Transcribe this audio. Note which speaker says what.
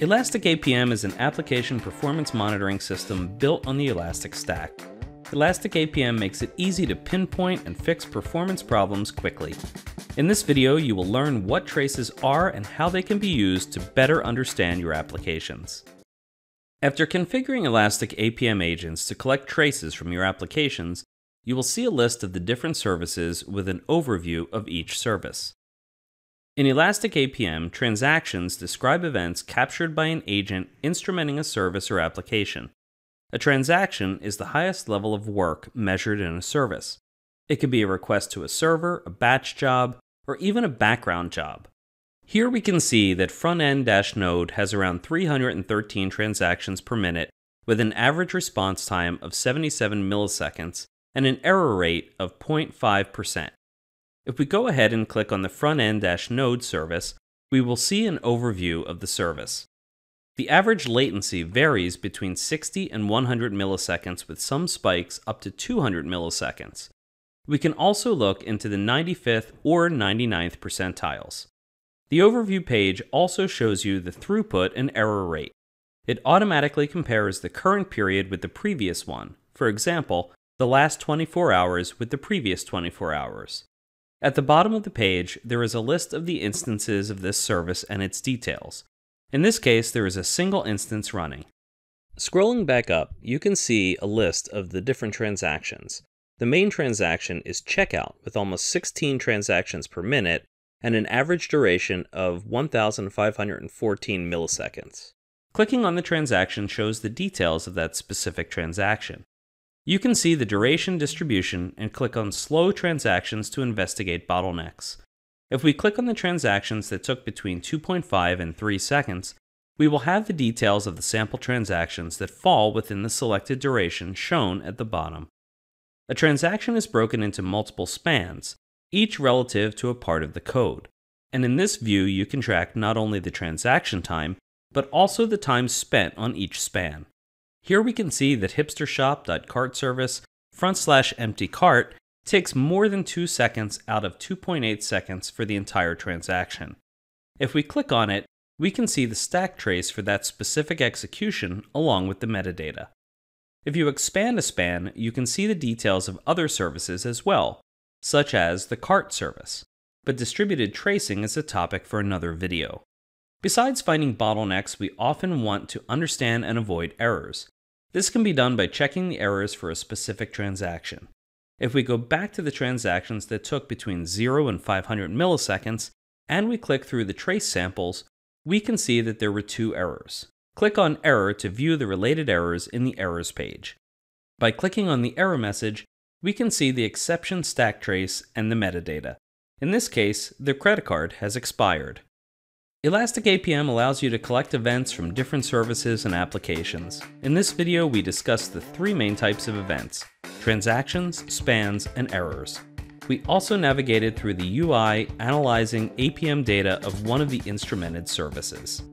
Speaker 1: Elastic APM is an application performance monitoring system built on the Elastic Stack. Elastic APM makes it easy to pinpoint and fix performance problems quickly. In this video, you will learn what traces are and how they can be used to better understand your applications. After configuring Elastic APM agents to collect traces from your applications, you will see a list of the different services with an overview of each service. In Elastic APM, transactions describe events captured by an agent instrumenting a service or application. A transaction is the highest level of work measured in a service. It could be a request to a server, a batch job, or even a background job. Here we can see that frontend-node has around 313 transactions per minute with an average response time of 77 milliseconds and an error rate of 0.5%. If we go ahead and click on the frontend-node service, we will see an overview of the service. The average latency varies between 60 and 100 milliseconds with some spikes up to 200 milliseconds. We can also look into the 95th or 99th percentiles. The overview page also shows you the throughput and error rate. It automatically compares the current period with the previous one, for example, the last 24 hours with the previous 24 hours. At the bottom of the page, there is a list of the instances of this service and its details. In this case, there is a single instance running. Scrolling back up, you can see a list of the different transactions. The main transaction is checkout with almost 16 transactions per minute and an average duration of 1,514 milliseconds. Clicking on the transaction shows the details of that specific transaction. You can see the duration distribution and click on Slow Transactions to investigate bottlenecks. If we click on the transactions that took between 2.5 and 3 seconds, we will have the details of the sample transactions that fall within the selected duration shown at the bottom. A transaction is broken into multiple spans, each relative to a part of the code. And in this view, you can track not only the transaction time, but also the time spent on each span. Here we can see that hipstershop.cartservice front slash empty cart takes more than 2 seconds out of 2.8 seconds for the entire transaction. If we click on it, we can see the stack trace for that specific execution along with the metadata. If you expand a span, you can see the details of other services as well, such as the cart service, but distributed tracing is a topic for another video. Besides finding bottlenecks, we often want to understand and avoid errors. This can be done by checking the errors for a specific transaction. If we go back to the transactions that took between 0 and 500 milliseconds, and we click through the trace samples, we can see that there were two errors. Click on Error to view the related errors in the Errors page. By clicking on the error message, we can see the exception stack trace and the metadata. In this case, the credit card has expired. Elastic APM allows you to collect events from different services and applications. In this video, we discuss the three main types of events, transactions, spans, and errors. We also navigated through the UI analyzing APM data of one of the instrumented services.